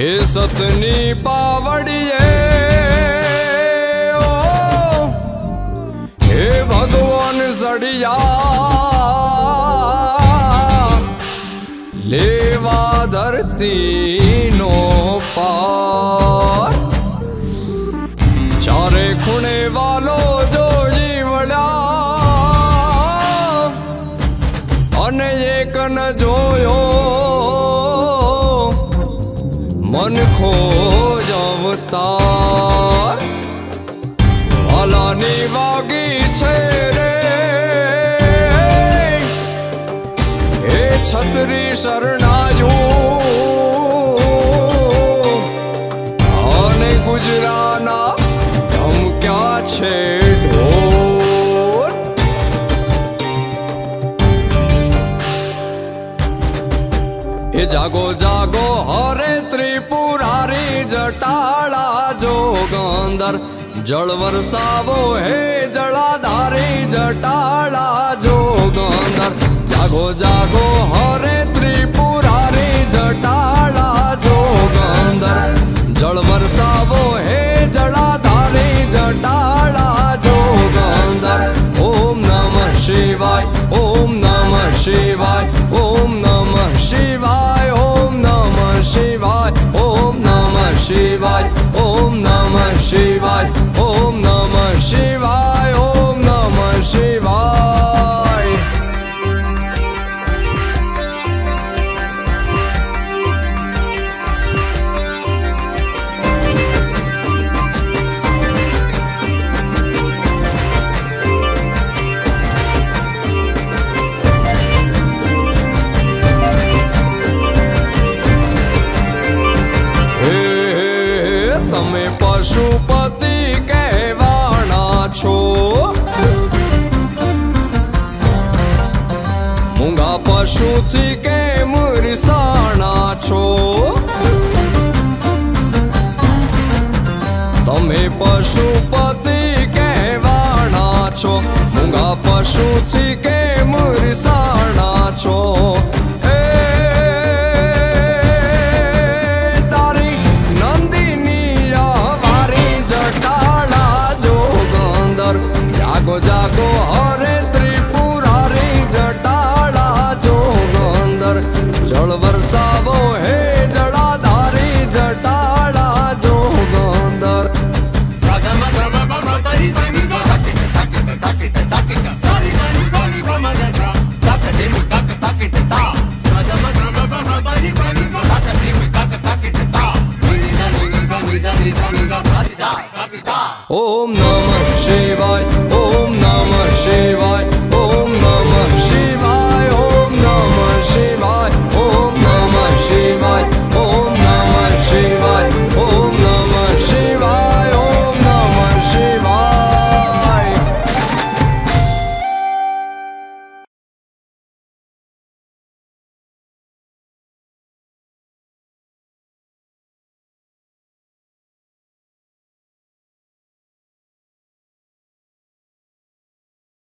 હે સતની પાવડીએ. ઓ, હે ભગવાન સડિયા લેવા ધરતીનો મન ખોજ અવતાર. વાલાની વાગી છે રે. હે છત્રી શરણાયું. અને ગુજરાના ધમક્યા છે. એ જાગો જાગો, હરે ત્રિપુરારી જટાળા જોગંદર જળ વરસાવો હે જળાધારી જટાળા જોગંદર જાગો જાગો, હરે ત્રિપુરારી પશુપતિ કહેવાના છો? મૂંગા પશુથી કે મુરસાણા છો? તમે પશુપતિ કહેવાના છો? મૂંગા પશુથી ॐ नमः शिवाय